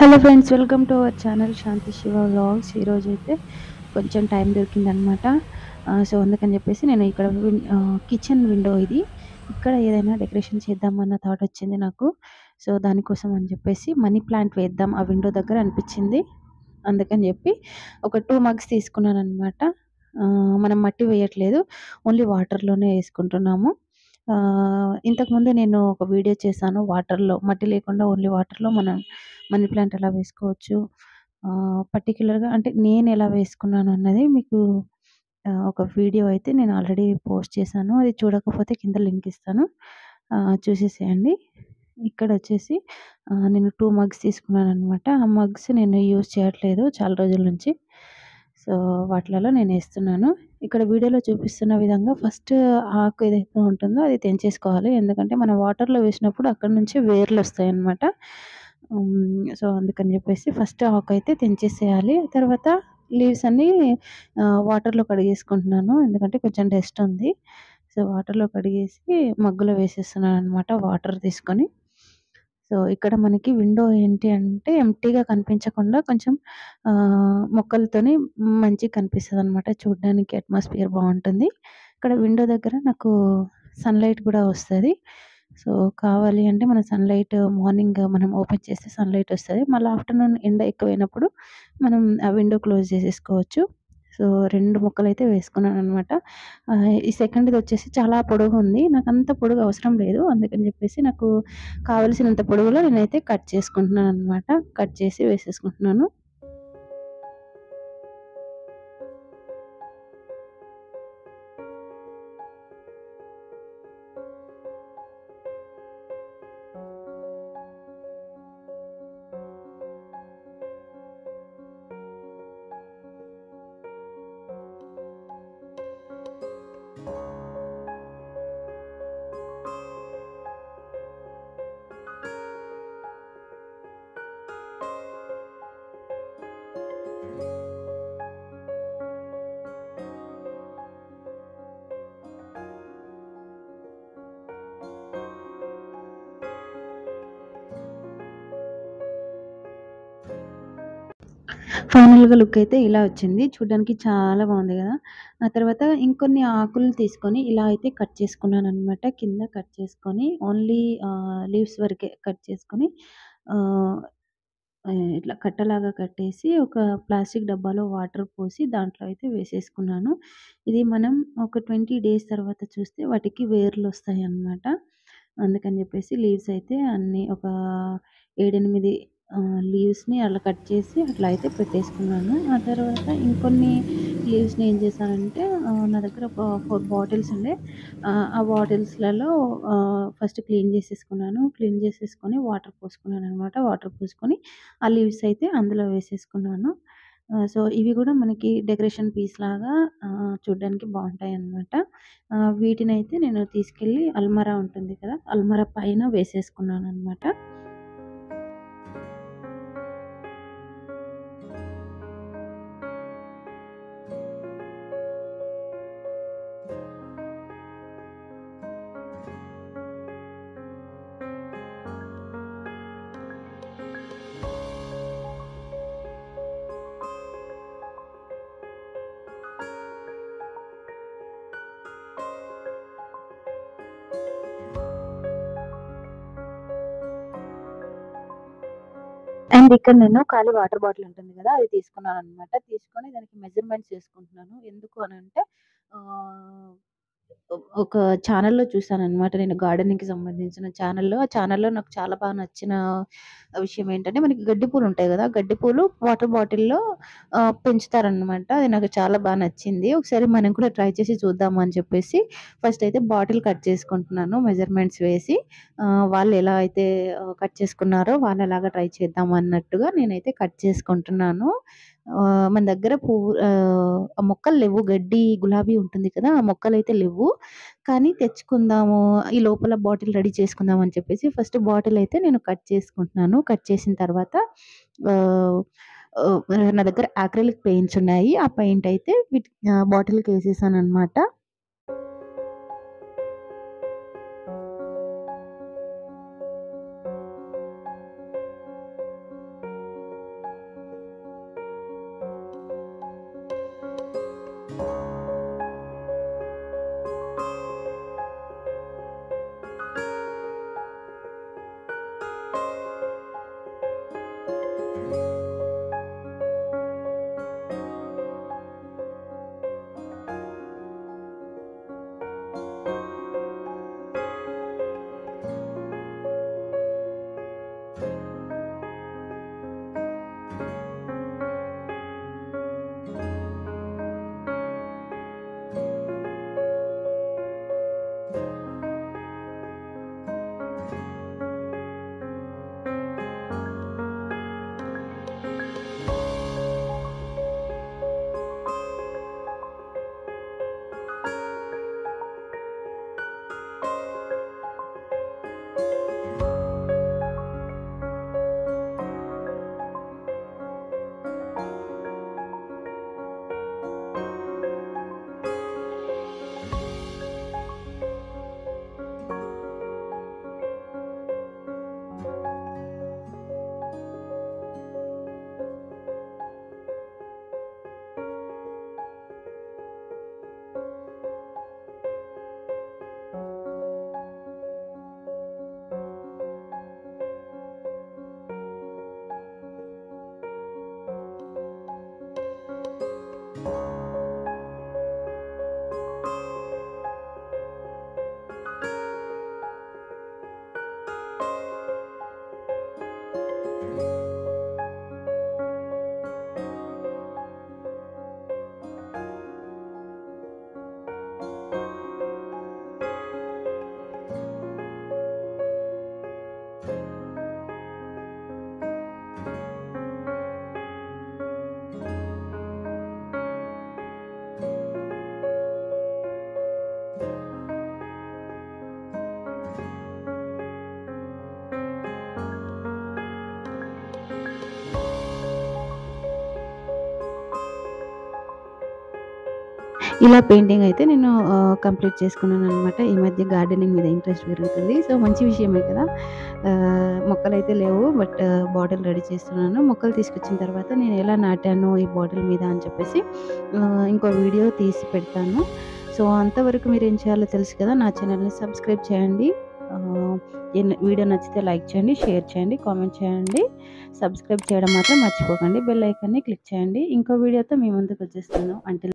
Hello friends welcome to our channel Shanti Shiva vlogs. ఈరోజు అయితే కొంచెం టైం దొరికిందనమాట. సో అందుకని చెప్పేసి నేను ఇక్కడ కిచెన్ విండో ఇది. ఇక్కడ ఏదైనా డెకరేషన్ చేద్దామన్న థాట్ వచ్చింది నాకు. సో దానికోసం అని చెప్పేసి మనీ ప్లాంట్ వేద్దాం ఆ విండో దగ్గర అనిపించింది. అందుకని చెప్పి ఒక టూ మగ్స్ తీసుకున్నాను అనమాట మనం మట్టి వేయట్లేదు ఓన్లీ వాటర్లోనే వేసుకుంటున్నాము. ఇంతకుముందు నేను ఒక వీడియో చేశాను వాటర్లో మట్టి లేకుండా ఓన్లీ వాటర్లో మనం మనీ ప్లాంట్ ఎలా వేసుకోవచ్చు? పర్టికులర్గా అంటే నేను ఎలా వేసుకున్నాను అన్నది మీకు ఒక వీడియో అయితే నేను ఆల్రెడీ పోస్ట్ చేశాను. అది చూడకపోతే కింద లింక్ ఇస్తాను. చూసేసేయండి. ఇక్కడ వచ్చేసి నేను టూ మగ్స్ తీసుకున్నాను అనమాట ఆ మగ్స్ నేను యూజ్ చేయట్లేదు చాలా రోజుల నుంచి. సో వాటిలలో నేను వేస్తున్నాను. ఇక్కడ వీడియోలో చూపిస్తున్న విధంగా ఫస్ట్ ఆకు ఏదైతే ఉంటుందో అది తెంచేసుకోవాలి. ఎందుకంటే మనం వాటర్లో వేసినప్పుడు అక్కడ నుంచి వేర్లు వస్తాయి అన్నమాట సో అందుకని చెప్పేసి ఫస్ట్ ఆకు అయితే తెంచేసేయాలి. తర్వాత లీవ్స్ అన్ని వాటర్లో కడిగేసుకుంటున్నాను. ఎందుకంటే కొంచెం డస్ట్ ఉంది. సో వాటర్లో కడిగేసి మగ్గులో వేసేస్తున్నాను అనమాట వాటర్ తీసుకొని. సో ఇక్కడ మనకి విండో ఏంటి అంటే ఎంటీగా కనిపించకుండా కొంచెం మొక్కలతోని మంచిగా కనిపిస్తుంది అనమాట చూడడానికి అట్మాస్ఫియర్ బాగుంటుంది. ఇక్కడ విండో దగ్గర నాకు సన్లైట్ కూడా వస్తుంది. సో కావాలి అంటే మన సన్లైట్ మార్నింగ్ మనం ఓపెన్ చేస్తే సన్లైట్ వస్తుంది. మళ్ళీ ఆఫ్టర్నూన్ ఎండ ఎక్కువైనప్పుడు మనం ఆ విండో క్లోజ్ చేసేసుకోవచ్చు. సో రెండు మొక్కలు అయితే వేసుకున్నాను అనమాట ఈ సెకండ్ది వచ్చేసి చాలా పొడుగు ఉంది. నాకు అంత పొడుగు అవసరం లేదు. అందుకని చెప్పేసి నాకు కావలసినంత పొడుగులో నేనైతే కట్ చేసుకుంటున్నాను అనమాట కట్ చేసి వేసేసుకుంటున్నాను. ఫైనల్గా లుక్ అయితే ఇలా వచ్చింది. చూడడానికి చాలా బాగుంది కదా. ఆ తర్వాత ఇంకొన్ని ఆకులు తీసుకొని ఇలా అయితే కట్ చేసుకున్నాను అనమాట కింద కట్ చేసుకొని ఓన్లీ లీవ్స్ వరకే కట్ చేసుకొని ఇట్లా కట్టలాగా కట్టేసి ఒక ప్లాస్టిక్ డబ్బాలో వాటర్ పోసి దాంట్లో అయితే వేసేసుకున్నాను. ఇది మనం ఒక ట్వంటీ డేస్ తర్వాత చూస్తే వాటికి వేర్లు వస్తాయి అన్నమాట అందుకని చెప్పేసి లీవ్స్ అయితే అన్ని ఒక ఏడెనిమిది లీవ్స్ని అలా కట్ చేసి అట్లా అయితే పెట్టేసుకున్నాను. ఆ తర్వాత ఇంకొన్ని లీవ్స్ని ఏం చేశానంటే నా దగ్గర ఒక ఫోర్ బాటిల్స్ ఉండే. ఆ, బాటిల్స్లలో ఫస్ట్ క్లీన్ చేసేసుకున్నాను. క్లీన్ చేసేసుకొని వాటర్ పోసుకున్నాను అనమాట వాటర్ పోసుకొని ఆ లీవ్స్ అయితే అందులో వేసేసుకున్నాను. సో ఇవి కూడా మనకి డెకరేషన్ పీస్ లాగా చూడడానికి బాగుంటాయి అన్నమాట. వీటినైతే వీటిని అయితే నేను తీసుకెళ్ళి అల్మరా ఉంటుంది కదా అల్మరా పైన వేసేసుకున్నాను అనమాట అండ్ ఇక్కడ నేను ఖాళీ వాటర్ బాటిల్ ఉంటుంది కదా అది తీసుకున్నాను అనమాట తీసుకొని దానికి మెజర్మెంట్స్ చేసుకుంటున్నాను. ఎందుకు అని అంటే ఆ, ఒక ఛానల్లో చూసాను అనమాట నేను గార్డెనింగ్కి సంబంధించిన ఛానల్లో. ఆ ఛానల్లో నాకు చాలా బాగా నచ్చిన విషయం ఏంటంటే మనకి గడ్డి పూలు ఉంటాయి కదా గడ్డి పూలు వాటర్ బాటిల్లో పెంచుతారనమాట అది నాకు చాలా బాగా నచ్చింది. ఒకసారి మనం కూడా ట్రై చేసి చూద్దాము అని చెప్పేసి ఫస్ట్ అయితే బాటిల్ కట్ చేసుకుంటున్నాను మెజర్మెంట్స్ వేసి. వాళ్ళు ఎలా అయితే కట్ చేసుకున్నారో వాళ్ళు అలాగా ట్రై చేద్దాం అన్నట్టుగా నేనైతే కట్ చేసుకుంటున్నాను. మన దగ్గర పువ్వు ఆ, మొక్కలు లేవు. గడ్డి గులాబీ ఉంటుంది కదా ఆ మొక్కలు అయితే లేవు. కానీ తెచ్చుకుందాము ఈ లోపల బాటిల్ రెడీ చేసుకుందాం అని చెప్పేసి ఫస్ట్ బాటిల్ అయితే నేను కట్ చేసుకుంటున్నాను. కట్ చేసిన తర్వాత నా దగ్గర ఆక్రిలిక్ పెయింట్స్ ఉన్నాయి. ఆ పెయింట్ అయితే వీటి బాటిల్కి వేసేసాను అనమాట ఇలా పెయింటింగ్ అయితే నేను కంప్లీట్ చేసుకున్నాను అనమాట ఈ మధ్య గార్డెనింగ్ మీద ఇంట్రెస్ట్ పెరుగుతుంది. సో, మంచి విషయమే కదా! మొక్కలు అయితే లేవు. బట్ బాటిల్ రెడీ చేస్తున్నాను. మొక్కలు తీసుకొచ్చిన తర్వాత నేను ఎలా నాటాను ఈ బాటిల్ మీద అని చెప్పేసి ఇంకో వీడియో తీసి పెడతాను. సో, అంతవరకు మీరు ఏం చేయాలో తెలుసు కదా! నా ఛానల్‌ని సబ్స్క్రైబ్ చేయండి. వీడియో నచ్చితే లైక్ చేయండి, షేర్ చేయండి, కామెంట్ చేయండి. సబ్స్క్రైబ్ చేయడం మాత్రం మర్చిపోకండి. బెల్ ఐకాన్‌ని క్లిక్ చేయండి. ఇంకో వీడియోతో మీ ముందుకొచ్చేస్తాను. అంటే